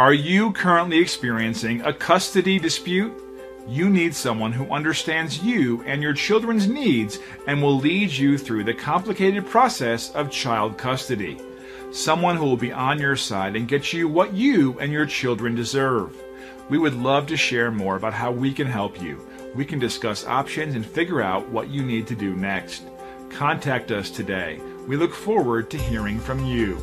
Are you currently experiencing a custody dispute? You need someone who understands you and your children's needs and will lead you through the complicated process of child custody. Someone who will be on your side and get you what you and your children deserve. We would love to share more about how we can help you. We can discuss options and figure out what you need to do next. Contact us today. We look forward to hearing from you.